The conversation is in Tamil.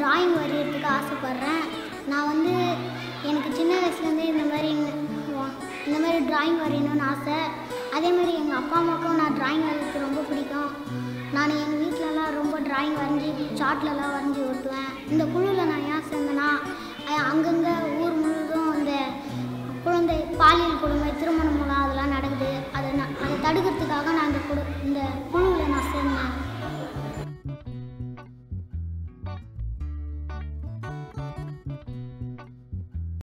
ட்ராயிங் வரைகிறதுக்கு ஆசைப்பட்றேன். நான் வந்து எனக்கு சின்ன வயசுலேருந்தே இந்த மாதிரி இந்த மாதிரி ட்ராயிங் வரையணும்னு ஆசை. அதே மாதிரி எங்கள் அப்பா அம்மாவுக்கும் நான் ட்ராயிங் வரைகிறதுக்கு ரொம்ப பிடிக்கும். நான் எங்கள் வீட்டிலலாம் ரொம்ப ட்ராயிங் வரைஞ்சி சார்ட்லலாம் வரைஞ்சி ஓட்டுவேன். இந்த குழுவில் நான் ஏன் சேர்ந்தேன்னா அங்கங்கே ஊர் முழுவதும் இந்த குழந்தை பாலியல் கொடுமை திருமணம் மூலம் அதெல்லாம் நடக்குது. அதை நான் அதை தடுக்கிறதுக்காக நான் இந்த குடு இந்த